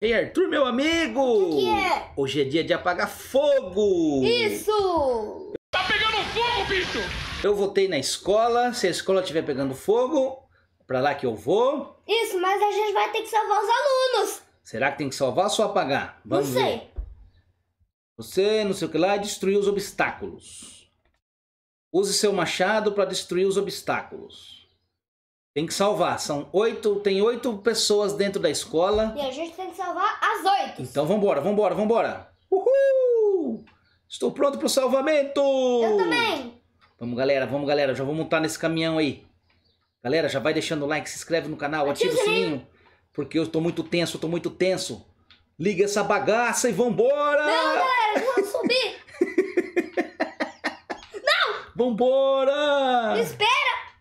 Ei, Arthur, meu amigo! O que é? Hoje é dia de apagar fogo! Isso! Tá pegando fogo, bicho! Eu votei na escola, se a escola estiver pegando fogo, pra lá que eu vou. Isso, mas a gente vai ter que salvar os alunos. Será que tem que salvar ou só apagar? Não Vamos sei. ver. Você, não sei o que lá, destruiu os obstáculos. Use seu machado para destruir os obstáculos. Tem que salvar. São oito, tem oito pessoas dentro da escola. E a gente tem que salvar as oito. Então vambora, vambora, vambora. Uhul! Estou pronto pro salvamento! Eu também. Vamos, galera, vamos, galera. Já vou montar nesse caminhão aí. Galera, já vai deixando o like, se inscreve no canal, ativa Ativa o sininho. sininho. Porque eu tô muito tenso, eu tô muito tenso. Liga essa bagaça e vambora! Não, galera, vamos subir. Vambora! Espera.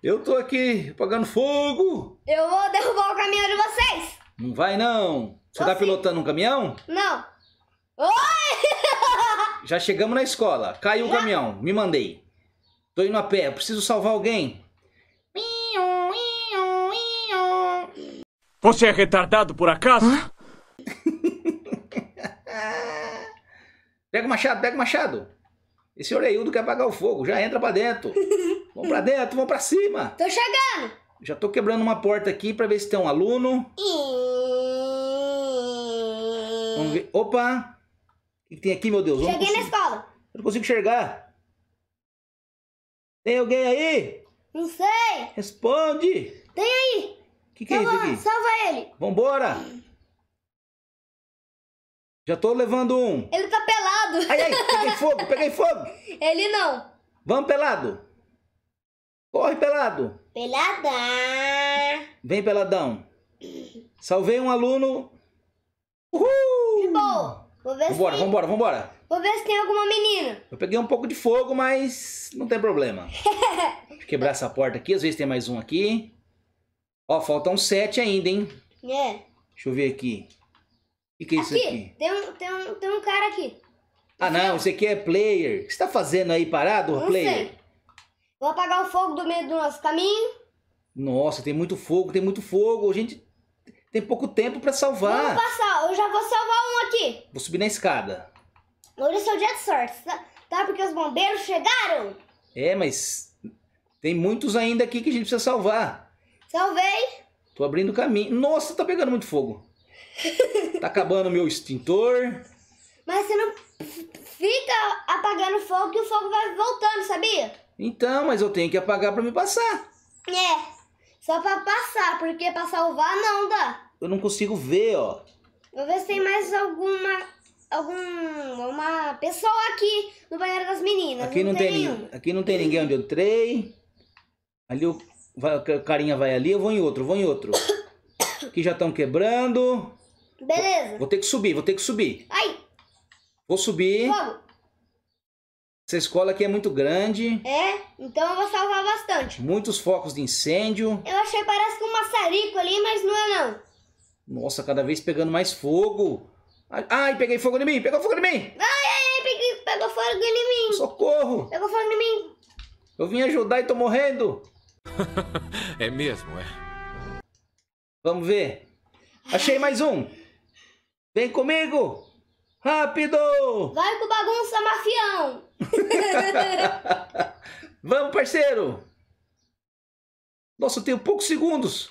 Eu tô aqui apagando fogo. Eu vou derrubar o caminhão de vocês. Não vai não. Você tá pilotando um caminhão? Não. Oi! Já chegamos na escola. Caiu o caminhão. Me mandei. Tô indo a pé. Eu preciso salvar alguém. Você é retardado por acaso? Pega o machado, pega o machado. Esse orelhudo quer apagar o fogo. Já entra pra dentro. Vamos pra dentro, vamos pra cima. Tô chegando. Já tô quebrando uma porta aqui pra ver se tem um aluno. Vamos ver. Opa! O que tem aqui, meu Deus? Cheguei na escola. Eu não consigo enxergar. Tem alguém aí? Não sei. Responde! Tem aí. O que, que é isso Salva, aqui? salva ele. Vambora! Já tô levando um. Ele tá pelado. Ai, ai, peguei fogo, peguei fogo! Ele não. Vamos, pelado! Corre, pelado! Pelada. Vem, peladão! Salvei um aluno. De Uhul! boa. Vou ver, Vambora, se, vambora, vambora! vou ver se tem alguma menina. Eu peguei um pouco de fogo, mas não tem problema. Deixa eu quebrar essa porta aqui, às vezes tem mais um aqui. Ó, faltam sete ainda, hein? É. Deixa eu ver aqui. O que, que é isso Aqui, aqui? Tem, um, tem, um, tem um cara aqui. Ah, não, isso aqui é player. O que você tá fazendo aí parado, Não player? sei. Vou apagar o fogo do meio do nosso caminho. Nossa, tem muito fogo, tem muito fogo. A gente tem pouco tempo pra salvar. Vamos passar. Eu já vou salvar um aqui. Vou subir na escada. Hoje é o dia de sorte, tá? Tá? Porque os bombeiros chegaram. É, mas tem muitos ainda aqui que a gente precisa salvar. Salvei. Tô abrindo caminho. Nossa, tá pegando muito fogo. Tá acabando o meu extintor. Mas você não fica apagando fogo que o fogo vai voltando, sabia? Então, mas eu tenho que apagar pra me passar. É. Só pra passar, porque pra salvar não dá. Eu não consigo ver, ó. Vou ver se tem mais alguma. Algum. Uma pessoa aqui no banheiro das meninas. Aqui não, tem, nenhum. ninguém. Aqui não tem ninguém onde eu entrei. Ali o, vai- o carinha vai ali, eu vou em outro, eu vou em outro. Aqui já estão quebrando. Beleza. Vou ter que subir, vou ter que subir. Aí, Vou subir. fogo. Essa escola aqui é muito grande. É, então eu vou salvar bastante. Muitos focos de incêndio. Eu achei parece que um maçarico ali, mas não é não. Nossa, cada vez pegando mais fogo. Ai, peguei fogo em mim, pegou fogo em mim. Ai, ai, ai, peguei, pegou fogo em mim. Socorro. Pegou fogo em mim. Eu vim ajudar e tô morrendo. É mesmo, é. Vamos ver. Achei mais um. Vem comigo. Rápido. Vai com bagunça, mafião. Vamos, parceiro. Nossa, eu tenho poucos segundos.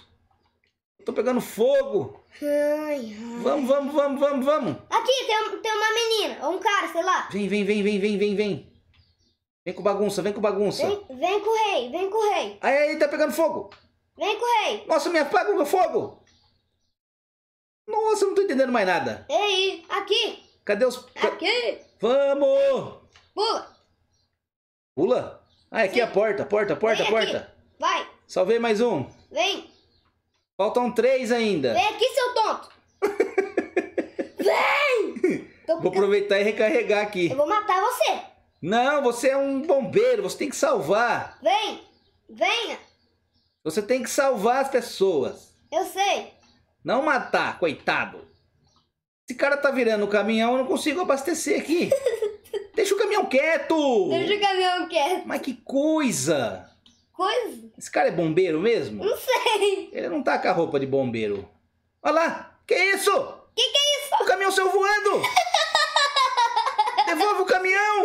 Tô pegando fogo. Ai, ai. Vamos, vamos, vamos, vamos, vamos. Aqui tem, tem uma menina, ou um cara, sei lá. Vem, vem, vem, vem, vem, vem, vem. Vem com bagunça, vem com bagunça. Vem, vem com o rei, vem com o rei. Aí, aí, tá pegando fogo. Vem com o rei. Nossa, me apaga o meu fogo. Nossa, eu não tô entendendo mais nada. Ei, aqui, Cadê os... ca- aqui. Vamos! Pula. Pula. Ah, aqui é a porta, porta, porta, Vem aqui. porta. Vai, Salvei mais um. vem. Faltam três ainda. Vem aqui, seu tonto. vem. Tô- Vou aproveitar e recarregar aqui. Eu vou matar você. Não, você é um bombeiro, você tem que salvar. Vem. Venha. Você tem que salvar as pessoas. Eu sei. Não matar, coitado. Esse cara tá virando o caminhão, eu não consigo abastecer aqui. Deixa o caminhão quieto! Deixa o caminhão quieto. Mas que coisa! Coisa? Esse cara é bombeiro mesmo? Não sei. Ele não tá com a roupa de bombeiro. Olha lá! Que isso? Que que é saiu voando! Devolve o caminhão!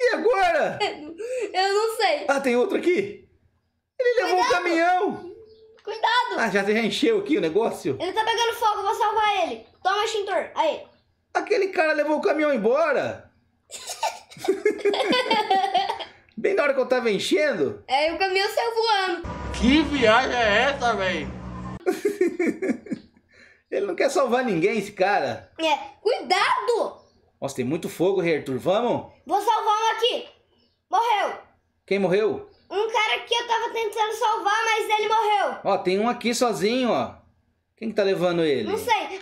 E agora? Eu não sei. Ah, tem outro aqui? Ele levou o caminhão! Cuidado! Ah, já, já encheu aqui o negócio? Ele tá pegando fogo, eu vou salvar ele. Toma extintor. Aí. Aquele cara levou o caminhão embora! Bem na hora que eu tava enchendo? Aí o caminhão saiu voando. Que viagem é essa, velho? Ele não quer salvar ninguém, esse cara. É. Cuidado! Nossa, tem muito fogo, Arthur. Vamos? Vou salvar um aqui. Morreu. Quem morreu? Um cara que eu tava tentando salvar, mas ele morreu. Ó, tem um aqui sozinho, ó. Quem que tá levando ele? Não sei. Ai,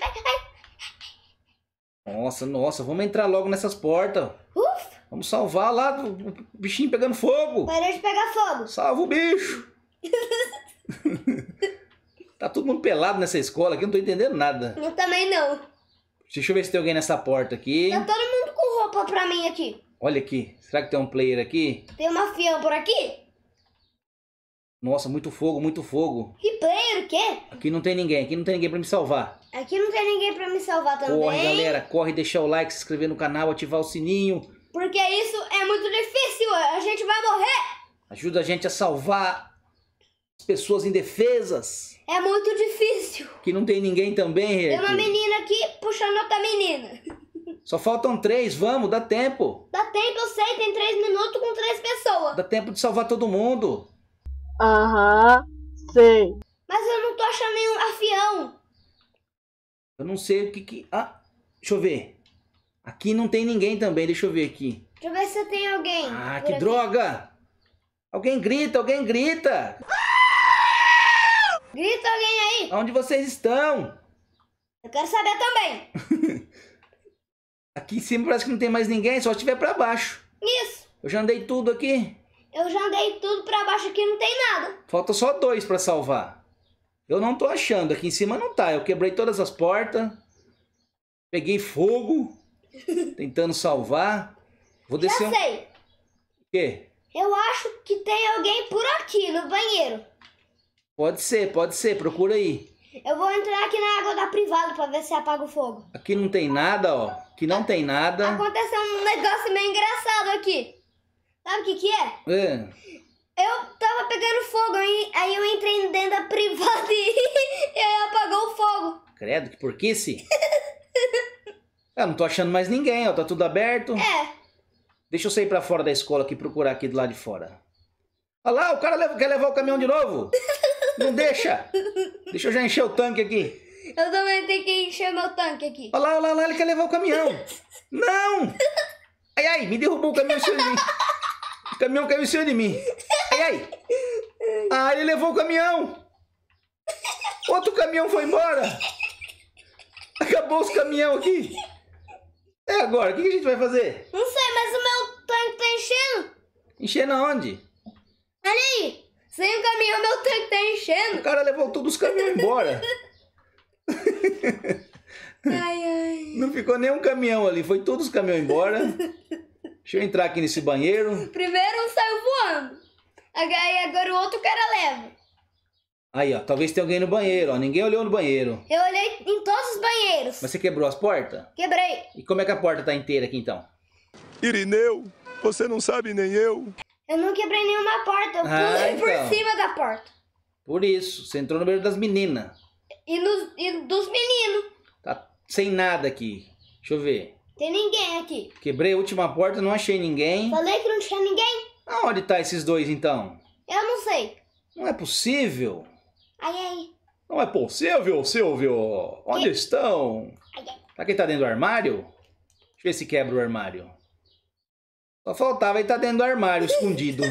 ai. Nossa, nossa, vamos entrar logo nessas portas. Uf, Vamos salvar lá o bichinho pegando fogo. parou de pegar fogo. Salva o bicho. tá todo mundo pelado nessa escola aqui, eu não tô entendendo nada. Eu também não. Deixa eu ver se tem alguém nessa porta aqui. Tá todo mundo com roupa pra mim aqui. Olha aqui. Será que tem um player aqui? Tem uma fião por aqui? Nossa, muito fogo, muito fogo. Que player o quê? Aqui não tem ninguém, aqui não tem ninguém pra me salvar. Aqui não tem ninguém pra me salvar também. Corre, galera, corre, deixar o like, se inscrever no canal, ativar o sininho. Porque isso é muito difícil. A gente vai morrer. Ajuda a gente a salvar as pessoas indefesas. É muito difícil. Que não tem ninguém também, Tem uma menina aqui puxando outra menina. Só faltam três, vamos, dá tempo. Dá tempo, eu sei, tem três minutos com três pessoas. Dá tempo de salvar todo mundo. Aham, sei. Mas eu não tô achando nenhum afião. Eu não sei o que que... Ah, deixa eu ver. Aqui não tem ninguém também, deixa eu ver aqui. Deixa eu ver se tem alguém. Ah, que aqui. droga! Alguém grita, alguém grita! Grita alguém aí. Onde vocês estão? Eu quero saber também. Aqui em cima parece que não tem mais ninguém, só se estiver pra baixo. Isso. Eu já andei tudo aqui. Eu já andei tudo pra baixo aqui, não tem nada. Falta só dois pra salvar. Eu não tô achando, aqui em cima não tá. Eu quebrei todas as portas. Peguei fogo. tentando salvar. Vou descer Já um... sei. O quê? Eu acho que tem alguém por aqui no banheiro. Pode ser, pode ser, procura aí. Eu vou entrar aqui na água da privada pra ver se apaga o fogo. Aqui não tem nada, ó. Aqui não tem nada. Aconteceu um negócio meio engraçado aqui. Sabe o que que é? É. Eu tava pegando fogo, aí, aí eu entrei dentro da privada e, e aí apagou o fogo. Credo, que porquice. Eu não tô achando mais ninguém, ó. Tá tudo aberto. É, Deixa eu sair pra fora da escola aqui e procurar aqui do lado de fora. Olha lá, o cara leva- quer levar o caminhão de novo. Não deixa. Deixa eu já encher o tanque aqui. eu também tenho que encher meu tanque aqui. Olha lá, olha lá, ele quer levar o caminhão. Não! Ai, ai, me derrubou o caminhão em cima de mim. O caminhão caiu em cima de mim. Ai, ai. Ah, ele levou o caminhão. Outro caminhão foi embora. Acabou os caminhão aqui. É agora, o que a gente vai fazer? Não sei, mas o meu tanque tá enchendo. Enchendo aonde? Olha aí. Sem o caminhão, meu tanque tá O enchendo. cara levou todos os caminhões embora. Ai, ai. Não ficou nenhum caminhão ali, foi todos os caminhões embora. Deixa eu entrar aqui nesse banheiro. Primeiro um saiu voando. Aí agora o outro cara leva. Aí, ó, talvez tenha alguém no banheiro, ó. Ninguém olhou no banheiro. Eu olhei em todos os banheiros. Mas você quebrou as portas? Quebrei. E como é que a porta tá inteira aqui então? Irineu, você não sabe nem eu. Eu não quebrei nenhuma porta. Eu Ah, pulei então. por cima da porta. Por isso, você entrou no banheiro das meninas. E, nos, e dos meninos. Tá sem nada aqui. Deixa eu ver. Tem ninguém aqui. Quebrei a última porta, não achei ninguém. Falei que não tinha ninguém? Aonde tá esses dois então? Eu não sei. Não é possível. Ai, ai. Não é possível, Silvio. Onde estão? Ai, ai. Será que ele tá dentro do armário? Deixa eu ver se quebra o armário. Só faltava ele tá dentro do armário, escondido.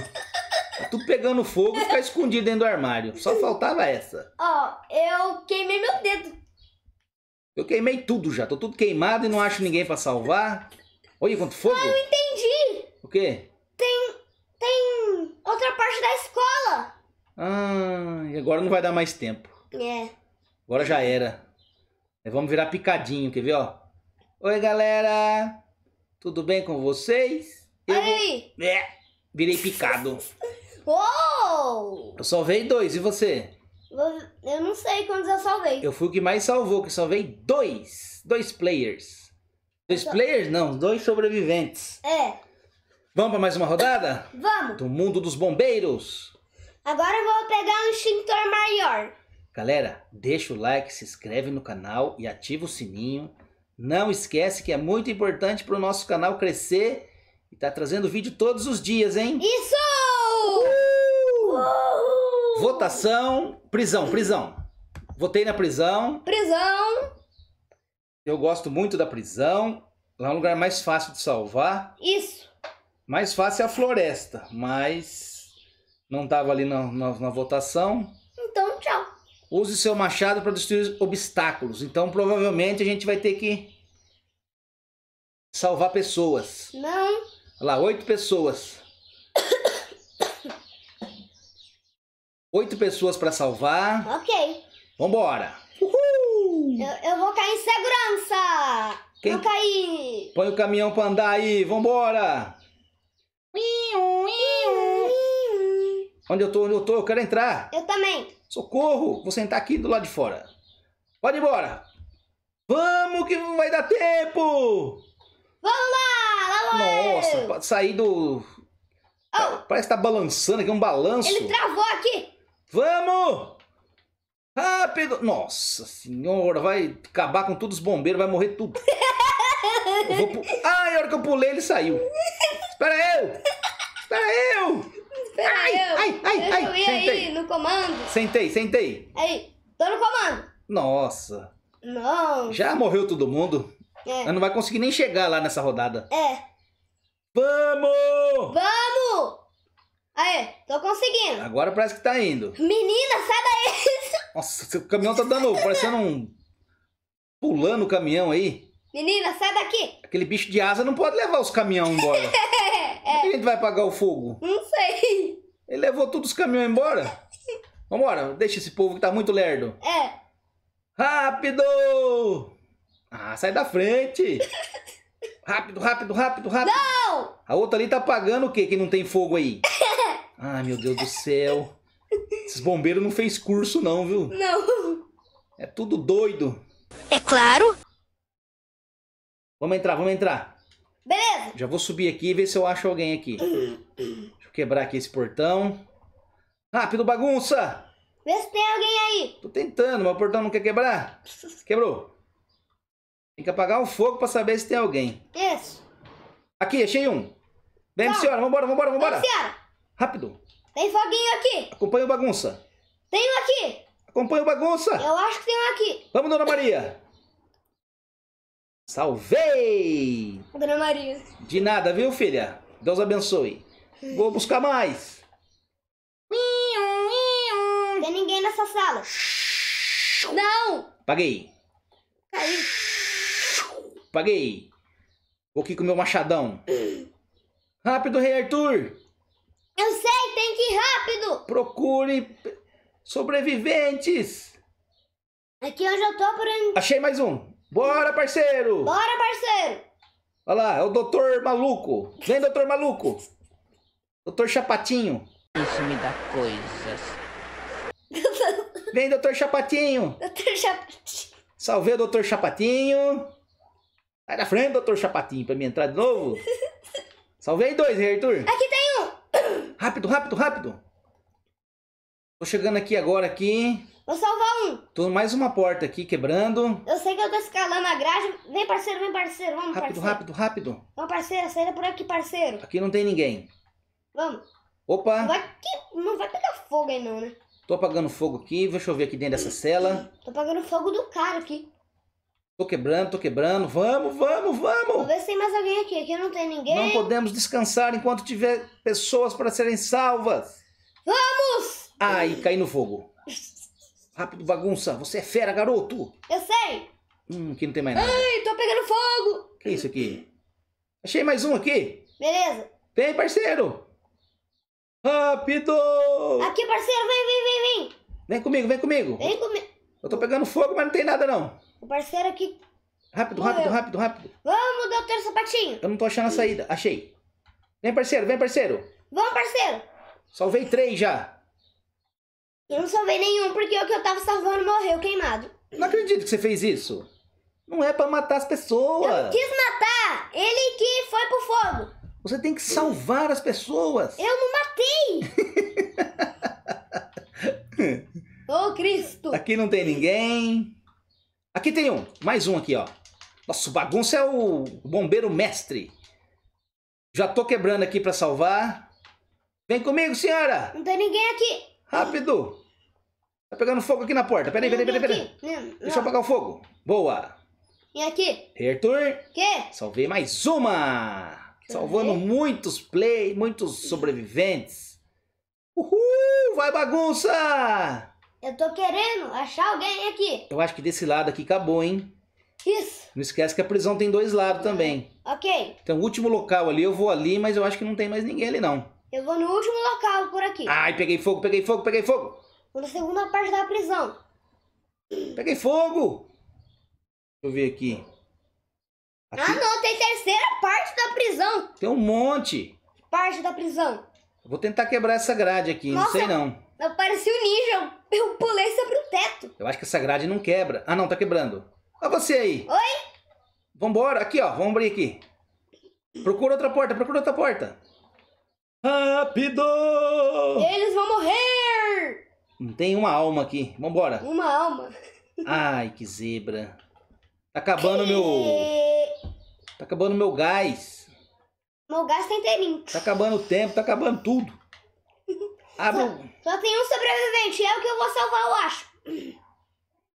Tá tudo pegando fogo e ficar escondido dentro do armário. Só faltava essa. Ó, eu queimei meu dedo. Eu queimei tudo já. Tô tudo queimado e não acho ninguém pra salvar. Olha quanto fogo. Entendi. O quê? Tem outra parte da escola. Ah, e agora não vai dar mais tempo. É. Agora já era. É, Vamos virar picadinho, quer ver, ó? Oi, galera. Tudo bem com vocês? Eu vou- aí. É, virei picado. Uou! Eu salvei dois, e você? Eu não sei quantos eu salvei. Eu fui o que mais salvou, que salvei dois. Dois players. Dois players? Não, dois sobreviventes. É, Vamos para mais uma rodada? vamos. Do mundo dos bombeiros. Agora eu vou pegar um extintor maior. Galera, deixa o like, se inscreve no canal e ativa o sininho. Não esquece que é muito importante para o nosso canal crescer e tá trazendo vídeo todos os dias, hein? Isso! Uhul! Votação, prisão, prisão. Votei na prisão. Prisão. Eu gosto muito da prisão. Lá é um lugar mais fácil de salvar. Isso. Mais fácil é a floresta, mas não tava ali na, na- na votação. Então, tchau. Use seu machado para destruir obstáculos. Então, provavelmente, a gente vai ter que salvar pessoas. Não. Olha lá, oito pessoas. Oito pessoas para salvar. Ok. Vambora. Eu, eu vou cair em segurança. Quem- Vou cair. Põe o caminhão para andar aí. Vambora. Onde eu tô? Onde eu tô? Eu quero entrar. Eu também. Socorro! Vou sentar aqui do lado de fora. Pode ir embora. Vamos que vai dar tempo. Vamos lá. Lá Nossa, pode sair do... Parece que tá balançando aqui, é um balanço. Ele travou aqui. Vamos! Rápido! Nossa senhora, vai acabar com todos os bombeiros, vai morrer tudo. Eu vou pu... Ai, a hora que eu pulei, ele saiu. Espera eu! Espera eu! Espera Ai, eu. ai, ai, eu ai, ia sentei. aí no comando. Sentei, sentei. Aí, tô no comando. Nossa, Não. já morreu todo mundo. É. Eu não vai conseguir nem chegar lá nessa rodada. É. Vamos! Vamos! Aí, tô conseguindo. Agora parece que tá indo. Menina, sai daí! Nossa, o caminhão tá dando, parecendo um... Pulando o caminhão aí. Menina, sai daqui! Aquele bicho de asa não pode levar os caminhões embora. Como é que a gente vai apagar o fogo? Não sei. Ele levou todos os caminhões embora? Vambora, deixa esse povo que tá muito lerdo. É. Rápido! Ah, sai da frente! Rápido, rápido, rápido, rápido! Não! A outra ali tá apagando o quê que não tem fogo aí? Ai, meu Deus do céu. Esses bombeiros não fez curso não, viu? Não. É tudo doido. É claro. Vamos entrar, vamos entrar. Beleza. Já vou subir aqui e ver se eu acho alguém aqui. Deixa eu quebrar aqui esse portão. Rápido, bagunça! Vê se tem alguém aí. Tô tentando, mas o portão não quer quebrar. Quebrou. Tem que apagar o fogo pra saber se tem alguém. Isso. Aqui, achei um. Vem, senhora, vambora, vambora, vambora. Vamos, senhora. Rápido. Tem foguinho aqui. Acompanha o bagunça. Tem um aqui. Acompanha o bagunça. Eu acho que tem um aqui. Vamos, dona Maria. Salvei! Dona Maria. De nada, viu, filha? Deus abençoe. Vou buscar mais. Tem ninguém nessa sala. Não. Paguei. Caiu. Paguei. Vou aqui com o meu machadão. Rápido, rei Arthur. Eu sei, tem que ir rápido. Procure sobreviventes. Aqui onde eu tô por aí. Achei mais um. Bora, parceiro. Bora, parceiro. Olha lá, é o doutor maluco. Vem, doutor maluco. Doutor Chapatinho. Isso me dá coisas. Vem, doutor Chapatinho. Doutor Chapatinho. Salvei o doutor Chapatinho. Sai da frente, doutor Chapatinho, pra mim entrar de novo. Salvei dois, rei Arthur. Aqui. Rápido, rápido, rápido. Tô chegando aqui agora aqui. Vou salvar um. Tô mais uma porta aqui quebrando. Eu sei que eu tô escalando a grade. Vem, parceiro, vem, parceiro. Vamos, Rápido, parceiro. rápido, rápido. Vamos, parceiro. Sai por aqui, parceiro. Aqui não tem ninguém. Vamos. Opa, Não vai, que... não vai pegar fogo aí, não, né? tô apagando fogo aqui. Deixa eu ver aqui dentro dessa cela. Tô pegando fogo do cara aqui. Tô quebrando, tô quebrando. Vamos, vamos, Vou vamos. ver se tem mais alguém aqui. Aqui não tem ninguém. Não podemos descansar enquanto tiver pessoas para serem salvas. Vamos! Ai, caí no fogo. Rápido, bagunça. Você é fera, garoto. Eu sei. Hum, aqui não tem mais nada. Ai, tô pegando fogo. Que isso aqui? Achei mais um aqui. Beleza. Vem, parceiro. Rápido. Aqui, parceiro. Vem, vem, vem, vem. Vem comigo, vem comigo. Vem comigo. Eu tô pegando fogo, mas não tem nada não. O parceiro aqui. Rápido, rápido, rápido, rápido. Vamos, doutor Sapatinho. Eu não tô achando a saída. Achei. Vem, parceiro, vem, parceiro. Vamos, parceiro. Salvei três já. Eu não salvei nenhum porque o que eu tava salvando morreu queimado. Não acredito que você fez isso. Não é pra matar as pessoas. Eu quis matar! Ele que foi pro fogo! Você tem que salvar as pessoas. Eu não matei! Ô Cristo! Aqui não tem ninguém. Aqui tem um. Mais um aqui, ó. Nossa, o bagunça é o bombeiro mestre. Já tô quebrando aqui pra salvar. Vem comigo, senhora. Não tem ninguém aqui! Rápido. Tá pegando fogo aqui na porta. Peraí, peraí, peraí, peraí. Não, Deixa eu apagar o fogo. Boa. E aqui? Arthur. Que? Salvei mais uma! Deixa Salvando muitos play, muitos sobreviventes. Uhul! Vai bagunça! Eu tô querendo achar alguém aqui. Eu acho que desse lado aqui acabou, hein? Isso. Não esquece que a prisão tem dois lados também. Ok. Então, o último local ali, eu vou ali, mas eu acho que não tem mais ninguém ali, não. Eu vou no último local por aqui. Ai, peguei fogo, peguei fogo, peguei fogo! Vou na segunda parte da prisão. Peguei fogo! Deixa eu ver aqui. Ah, Aqui não. Tem terceira parte da prisão. tem um monte. Parte da prisão. Vou tentar quebrar essa grade aqui, não Nossa. sei não. Eu pareci um ninja. Eu pulei sobre o teto. Eu acho que essa grade não quebra. Ah, não, tá quebrando. Olha você aí. Oi? Vambora. Aqui, ó. Vamos abrir aqui. Procura outra porta, procura outra porta. Rápido! Eles vão morrer. Não tem uma alma aqui. Vambora. Uma alma. Ai, que zebra. Tá acabando meu... Tá acabando meu gás. Meu gás tá inteirinho. Tá acabando o tempo, tá acabando tudo. Abre o... Só tem um sobrevivente. É o que eu vou salvar, eu acho.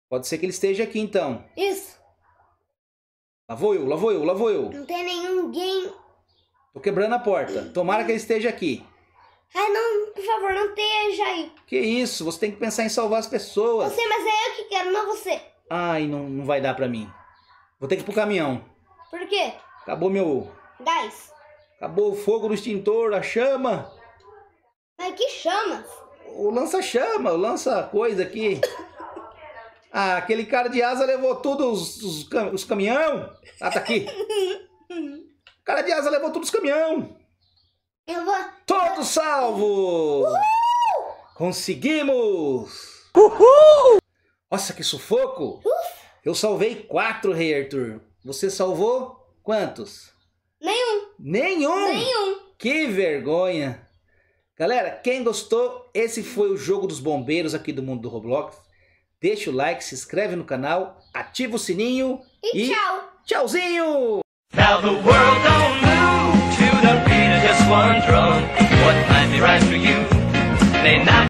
Pode ser que ele esteja aqui, então. Isso. Lá vou eu, lá vou eu, lá vou eu. Não tem ninguém. Tô quebrando a porta. Tomara que ele esteja aqui. Ai, não. Por favor, não esteja aí. Que isso? Você tem que pensar em salvar as pessoas. Você, mas é eu que quero, não você. Ai, não, não vai dar pra mim. Vou ter que ir pro caminhão. Por quê? Acabou meu... Gás. Acabou o fogo do extintor, a chama. Mas que chamas? O lança-chama, o lança-coisa aqui. Ah, aquele cara de asa levou tudo os, os, cam- os caminhão. Ah, tá aqui. O cara de asa levou todos os caminhão. Eu vou. Todos salvos! Conseguimos! Nossa, que sufoco! Eu salvei quatro, Rei Arthur. Você salvou quantos? Nenhum. Nenhum! Nenhum. Que vergonha! Galera, quem gostou, esse foi o jogo dos bombeiros aqui do mundo do Roblox. Deixa o like, se inscreve no canal, ativa o sininho E, e tchau. tchauzinho! Now the world don't move to the beat of just one drum. What might be right for you may not